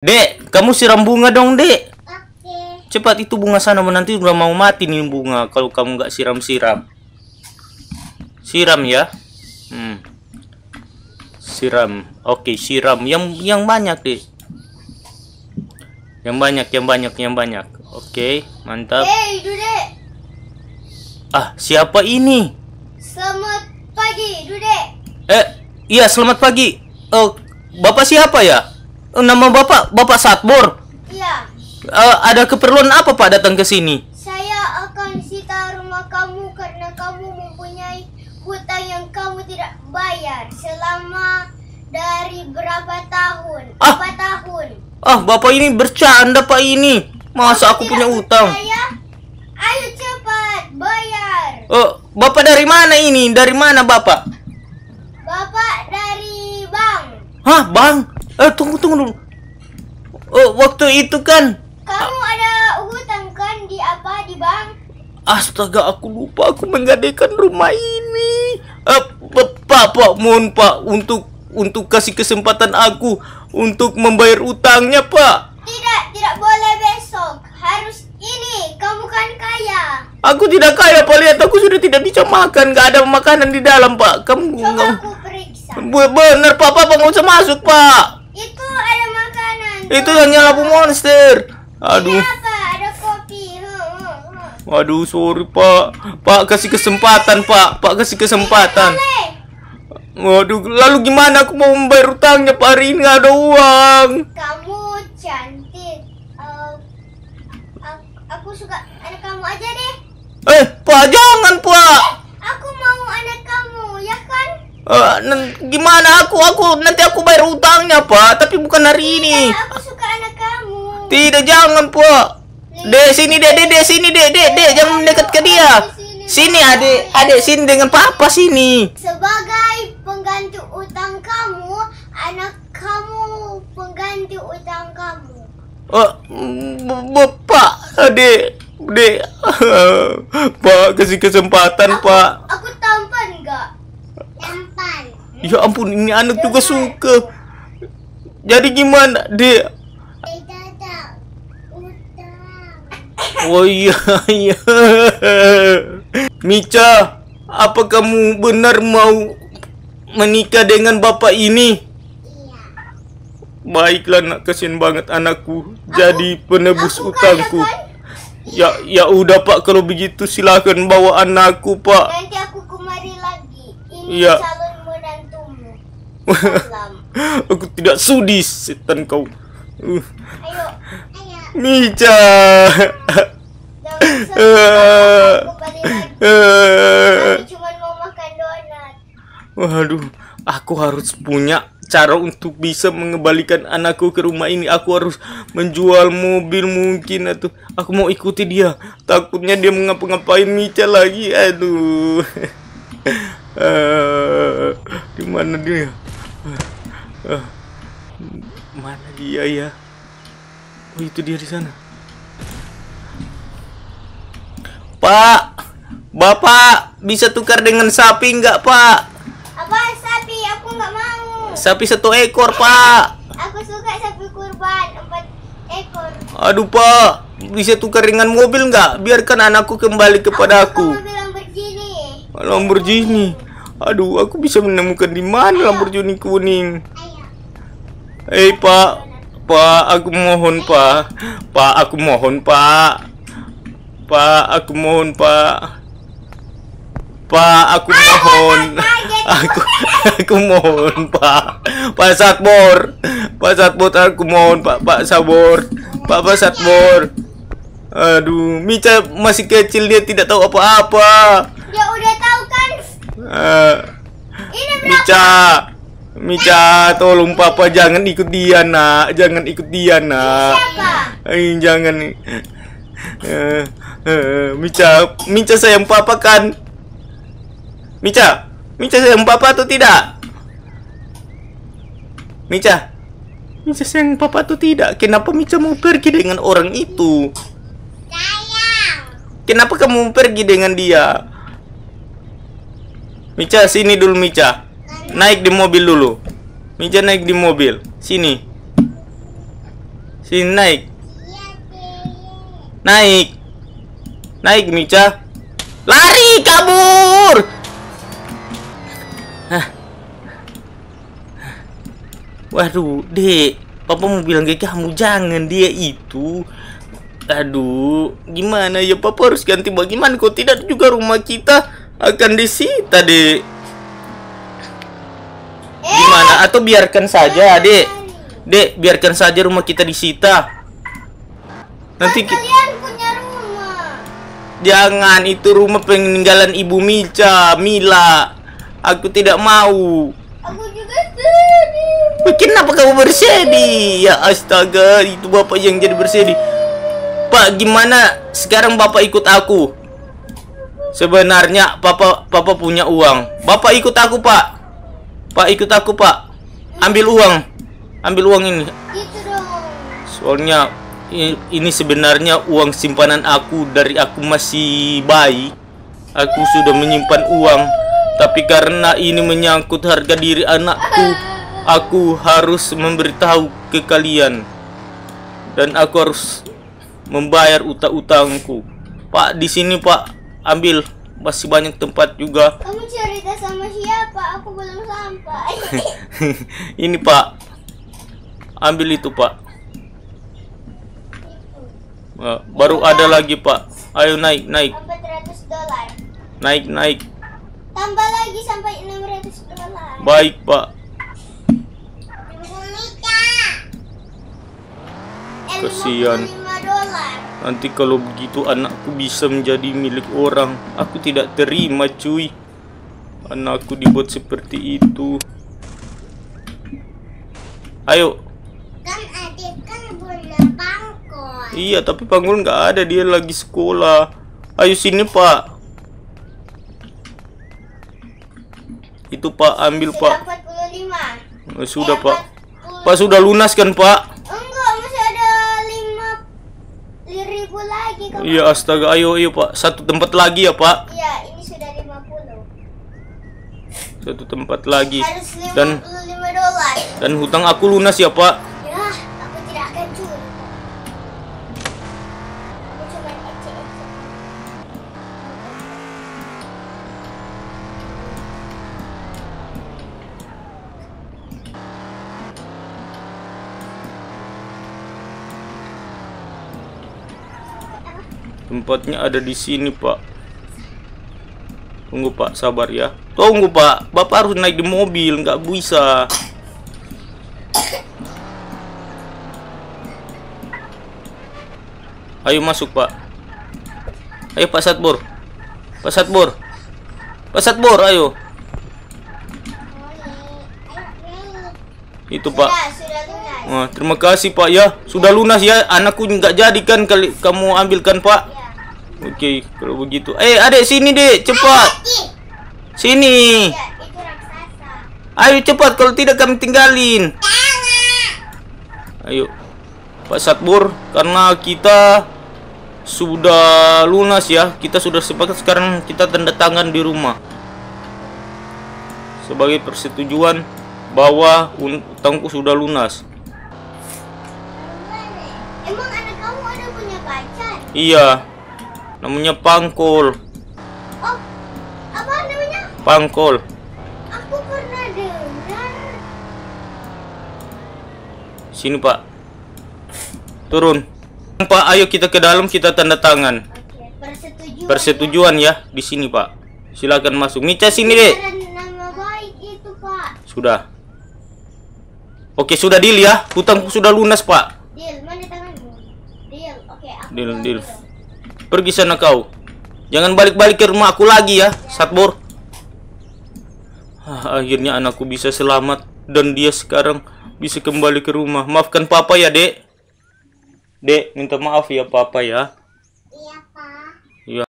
Dek, kamu siram bunga dong, Dek. Oke. Cepat itu bunga sana nanti udah mau mati nih bunga kalau kamu nggak siram-siram. Siram ya. Hmm. Siram. Oke, siram yang yang banyak, Dek. Yang banyak, yang banyak, yang banyak. Oke, mantap. Hei, Dudek. Ah, siapa ini? Selamat pagi, Dudek. Eh, iya, selamat pagi. Oh, Bapak siapa ya? Oh, nama Bapak Bapak Satbor. Iya, Eh, ada keperluan apa Pak datang ke sini? saya akan sita rumah kamu karena kamu mempunyai hutang yang kamu tidak bayar selama dari berapa tahun? Ah. Empat tahun. Ah, Bapak ini bercanda Pak ini. Masa aku tidak punya utang? percaya? Ayo cepat bayar. Oh, Bapak dari mana ini? Dari mana Bapak? Bapak dari bank. Hah, Bang? Eh, tunggu tunggu dulu. Oh, waktu itu kan Kamu ada hutang kan di apa di bank? Astaga, aku lupa aku menggadaikan rumah ini. Eh, Pak, Pak, mohon Pak untuk untuk kasih kesempatan aku untuk membayar utangnya, Pak. Tidak, tidak boleh besok. Harus ini. Kamu kan kaya. Aku tidak kaya, Pak. Lihat, aku sudah tidak bisa makan. Gak ada makanan di dalam, Pak. Kamu Coba nggak- aku periksa. Bener, Pak. Pak, nggak usah masuk, Pak. Itu hanya lampu monster. Aduh. Ini? Ada kopi. Hmm, hmm, hmm. Waduh, sorry, Pak. Pak, kasih kesempatan, Pak. Pak, kasih kesempatan. Waduh, lalu gimana aku mau membayar utangnya, Pak? Hari ini nggak ada uang. Kamu cantik. Eh, aku, suka anak kamu aja deh. Eh, Pak, jangan, Pak. Aku mau anak kamu, ya kan? Eh, gimana aku aku nanti aku bayar utangnya, Pak, tapi bukan hari ini. Tidak, aku suka anak kamu. Tidak, jangan, Pak. Dek, sini, Dek, Dek, Dek, sini, Dek, Dek, Dek, jangan mendekat ke dia. Sini, Adek, Adek, sini dengan Papa sini. Sebagai pengganti utang kamu, anak kamu pengganti utang kamu. Oh, Bapak, Adek, Dek. Pak, kasih kesempatan, Pak. Aku tampan nggak? Tampan. Ya ampun, ini anak juga suka. Jadi gimana, Dek? Tidak ada utang. Oh iya, iya. Mica, apa kamu benar mau menikah dengan bapak ini? Iya. Baiklah nak, kasihan banget anakku. Jadi penebus Aku utangku. Ya, ya udah pak, kalau begitu silakan bawa anakku pak. Nanti aku kemari lagi. Ini Iya. calon menantumu. Aku tidak sudi, setan kau. Uh, Ayo. Donat. Waduh, aku harus punya cara untuk bisa mengembalikan anakku ke rumah ini. Aku harus menjual mobil mungkin atau aku mau ikuti dia. Takutnya dia mengapa-ngapain Mica lagi. Aduh. Eh, di mana dia? Eh, mana dia ya? Oh, itu dia di sana. Pak, Bapak bisa tukar dengan sapi nggak, Pak? Apa sapi? Aku nggak mau. Sapi satu ekor, Pak. Aku suka sapi kurban empat ekor. Aduh, Pak. Bisa tukar dengan mobil nggak? Biarkan anakku kembali kepada aku. Aku bilang begini. Lamborghini. Aduh, aku bisa menemukan di mana Lamborghini kuning. Ayo. Eh, Pak. Pak, aku mohon, Pak. Pak, aku mohon, Pak. Pak, aku mohon, Pak. Pak, aku mohon. Aku aku mohon, Pak. Pak Satbor. Pak Satbor, aku mohon, Pak. Pak Sabor. Pak Pak Satbor. Aduh, Mica masih kecil dia tidak tahu apa-apa. Dia udah tahu kan? Eh, Ini berapa? Mica, Mica, tolong papa jangan ikut dia nak, jangan ikut dia nak. Siapa? Eh, jangan. Eh, eh, Mica, Mica sayang papa kan? Mica, Mica sayang papa atau tidak? Mica, Mica sayang papa atau tidak? Kenapa Mica mau pergi dengan orang itu? Sayang. Kenapa kamu pergi dengan dia? Mica, sini dulu Mica. Naik di mobil dulu. Mica naik di mobil. Sini. Sini naik. Naik. Naik Mica. Lari kabur. Hah. Waduh, Dek. Papa mau bilang ke kamu jangan dia itu. Aduh, gimana ya Papa harus ganti bagaimana kok tidak juga rumah kita akan disita, Dek. Gimana? Atau biarkan saja, Dek. Dek, biarkan saja rumah kita disita. Nanti Kan ki- kalian punya rumah. Jangan, itu rumah peninggalan Ibu Mica, Mila. Aku tidak mau. Aku juga sedih. Kenapa kamu bersedih? Ya astaga, itu bapak yang jadi bersedih. Pak, gimana sekarang bapak ikut aku? Sebenarnya papa papa punya uang. Bapak ikut aku, Pak. Pak ikut aku, Pak. Ambil uang. Ambil uang ini. Gitu dong. Soalnya ini sebenarnya uang simpanan aku dari aku masih bayi. Aku sudah menyimpan uang, tapi karena ini menyangkut harga diri anakku, aku harus memberitahu ke kalian. Dan aku harus membayar utang-utangku. Pak, di sini, Pak. Ambil. Masih banyak tempat juga. Kamu cerita sama siapa? Aku belum sampai. ini, Pak. Ambil itu, Pak. Eh, baru ada lagi, Pak. Ayo naik, naik. 400 dolar. Naik, naik. Tambah lagi sampai 600 dolar. Baik, Pak. Eh, Kasihan. 55 dolar. Nanti kalau begitu anakku bisa menjadi milik orang. Aku tidak terima, cuy. Anakku dibuat seperti itu. Ayo. Kan adik kan pangkol. Iya, tapi Panggul nggak ada. Dia lagi sekolah. Ayo sini, Pak. Itu, Pak. Ambil, Pak. Sudah 45. Eh, Sudah, Eh, Pak. 40. Pak, sudah lunas kan, Pak? Iya, astaga. Ayo, ayo, Pak. Satu tempat lagi ya, Pak. Iya, ini sudah 50. Satu tempat lagi. Harus 55 Dan dolar. dan hutang aku lunas ya, Pak. Ya, aku tidak akan curi. Tempatnya ada di sini, Pak. Tunggu, Pak. Sabar ya. Tunggu, Pak. Bapak harus naik di mobil, nggak bisa. Ayo masuk, Pak. Ayo, Pak Satbur. Pak Satbur. Pak Satbur, ayo. Itu, Pak. Wah, terima kasih Pak ya. Sudah lunas ya. Anakku nggak jadi kan kali kamu ambilkan Pak. Oke, kalau begitu. Eh, adek sini deh, cepat. Sini. Ayo cepat kalau tidak kami tinggalin. Ayo. Pak Satbur, karena kita sudah lunas ya. Kita sudah sepakat sekarang kita tanda tangan di rumah. Sebagai persetujuan bahwa utangku sudah lunas. Emang anak kamu ada punya pacar? Iya. Namanya Pangkol. Oh, apa namanya? Pangkol. Aku pernah dengar. Sini, Pak. Turun. Pak, ayo kita ke dalam kita tanda tangan. Oke, persetujuan. Persetujuan ya di sini, Pak. Silakan masuk. Mica sini, Dek. Ada nama baik itu, Pak. Sudah. Oke, sudah deal ya. Hutangku sudah lunas, Pak. Deal, mana tanganmu? Deal, oke. aku Deal, deal. Pergi sana kau. Jangan balik-balik ke rumah aku lagi ya, Satbor. Ah, akhirnya anakku bisa selamat dan dia sekarang bisa kembali ke rumah. Maafkan papa ya, Dek. Dek, minta maaf ya papa ya.